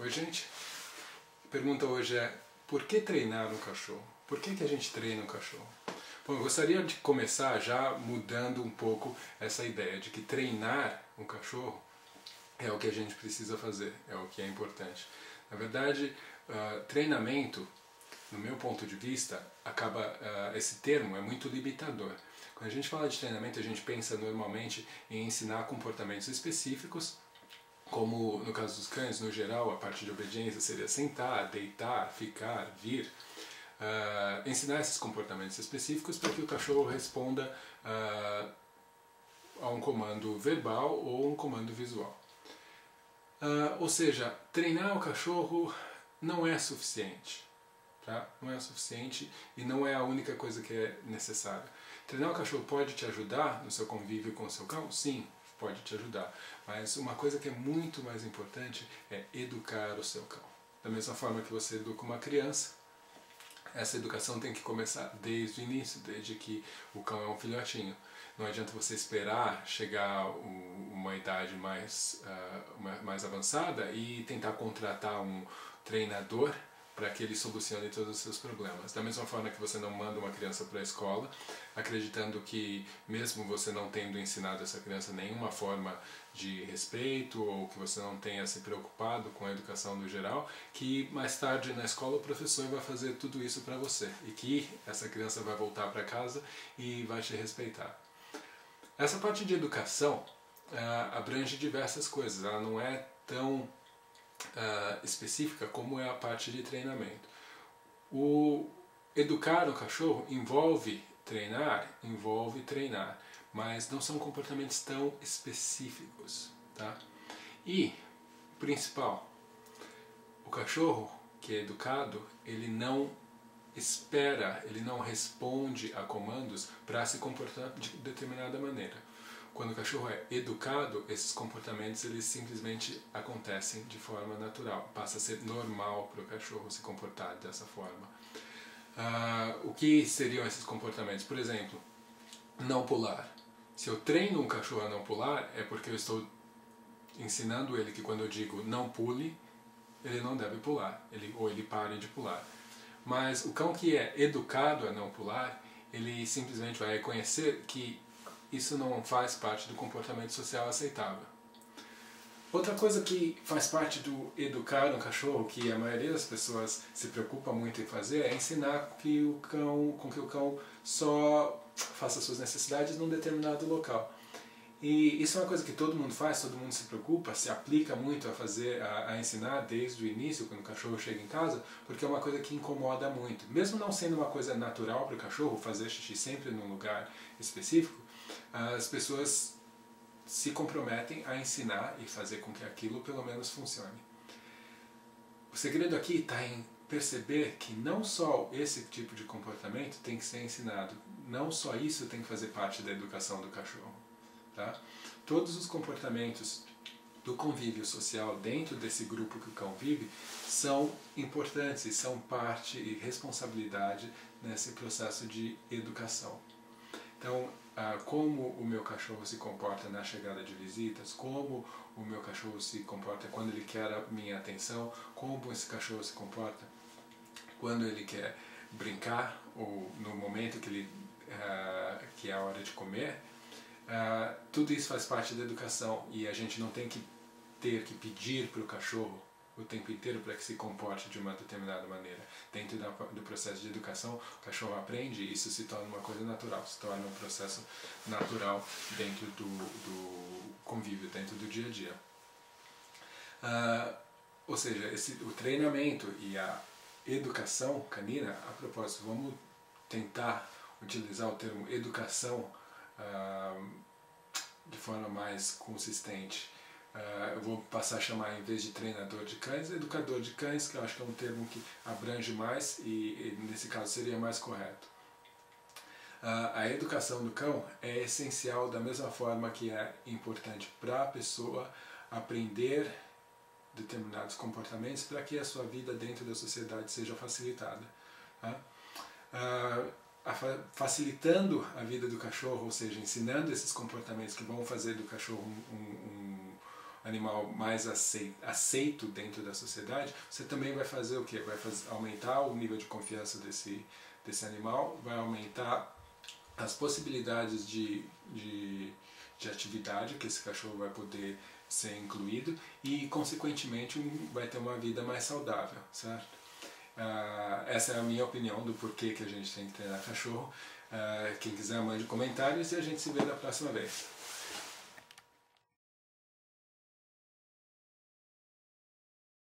Oi, gente. A pergunta hoje é: por que treinar um cachorro? Por que, que a gente treina um cachorro? Bom, eu gostaria de começar já mudando um pouco essa ideia de que treinar um cachorro é o que a gente precisa fazer, é o que é importante. Na verdade, uh, treinamento, no meu ponto de vista, acaba uh, esse termo é muito limitador. Quando a gente fala de treinamento, a gente pensa normalmente em ensinar comportamentos específicos como no caso dos cães, no geral, a parte de obediência seria sentar, deitar, ficar, vir. Uh, ensinar esses comportamentos específicos para que o cachorro responda uh, a um comando verbal ou um comando visual. Uh, ou seja, treinar o cachorro não é suficiente. Tá? Não é suficiente e não é a única coisa que é necessária. Treinar o cachorro pode te ajudar no seu convívio com o seu cão? Sim, pode te ajudar. Mas uma coisa que é muito mais importante é educar o seu cão. Da mesma forma que você educa uma criança, essa educação tem que começar desde o início, desde que o cão é um filhotinho. Não adianta você esperar chegar uma idade mais, uh, mais avançada e tentar contratar um treinador para que ele solucione todos os seus problemas. Da mesma forma que você não manda uma criança para a escola, acreditando que mesmo você não tendo ensinado essa criança nenhuma forma de respeito ou que você não tenha se preocupado com a educação no geral, que mais tarde na escola o professor vai fazer tudo isso para você e que essa criança vai voltar para casa e vai te respeitar. Essa parte de educação uh, abrange diversas coisas, ela não é tão uh, específica como é a parte de treinamento. O educar o cachorro envolve treinar, envolve treinar, mas não são comportamentos tão específicos, tá? E principal, o cachorro que é educado, ele não espera, ele não responde a comandos para se comportar de determinada maneira. Quando o cachorro é educado, esses comportamentos eles simplesmente acontecem de forma natural. Passa a ser normal para o cachorro se comportar dessa forma. Uh, o que seriam esses comportamentos? Por exemplo, não pular. Se eu treino um cachorro a não pular, é porque eu estou ensinando ele que quando eu digo não pule, ele não deve pular, ele, ou ele pare de pular. Mas o cão que é educado a não pular, ele simplesmente vai reconhecer que isso não faz parte do comportamento social aceitável. Outra coisa que faz parte do educar um cachorro, que a maioria das pessoas se preocupa muito em fazer, é ensinar que o cão, com que o cão só faça suas necessidades num determinado local. E isso é uma coisa que todo mundo faz, todo mundo se preocupa, se aplica muito a fazer, a, a, ensinar desde o início, quando o cachorro chega em casa, porque é uma coisa que incomoda muito. Mesmo não sendo uma coisa natural para o cachorro fazer xixi sempre num lugar específico, as pessoas se comprometem a ensinar e fazer com que aquilo pelo menos funcione. O segredo aqui está em perceber que não só esse tipo de comportamento tem que ser ensinado, não só isso tem que fazer parte da educação do cachorro. Tá? Todos os comportamentos do convívio social dentro desse grupo que o cão vive são importantes são parte e responsabilidade nesse processo de educação. Então, ah, como o meu cachorro se comporta na chegada de visitas, como o meu cachorro se comporta quando ele quer a minha atenção, como esse cachorro se comporta quando ele quer brincar ou no momento que, ele, uh, que é a hora de comer, uh, tudo isso faz parte da educação e a gente não tem que ter que pedir para o cachorro o tempo inteiro para que se comporte de uma determinada maneira. Dentro da, do processo de educação, o cachorro aprende e isso se torna uma coisa natural, se torna um processo natural dentro do, do convívio, dentro do dia a dia. Uh, ou seja, esse, o treinamento e a educação canina, a propósito, vamos tentar utilizar o termo educação uh, de forma mais consistente eu vou passar a chamar, em vez de treinador de cães, educador de cães, que eu acho que é um termo que abrange mais e, e nesse caso seria mais correto. Uh, a educação do cão é essencial da mesma forma que é importante para a pessoa aprender determinados comportamentos para que a sua vida dentro da sociedade seja facilitada. Tá? Uh, facilitando a vida do cachorro, ou seja, ensinando esses comportamentos que vão fazer do cachorro um, um animal mais aceito dentro da sociedade, você também vai fazer o quê? Vai fazer, aumentar o nível de confiança desse, desse animal, vai aumentar as possibilidades de, de, de atividade que esse cachorro vai poder ser incluído e, consequentemente, vai ter uma vida mais saudável, certo? Uh, essa é a minha opinião do porquê que a gente tem que treinar cachorro. Uh, quem quiser mande comentários e a gente se vê na próxima vez.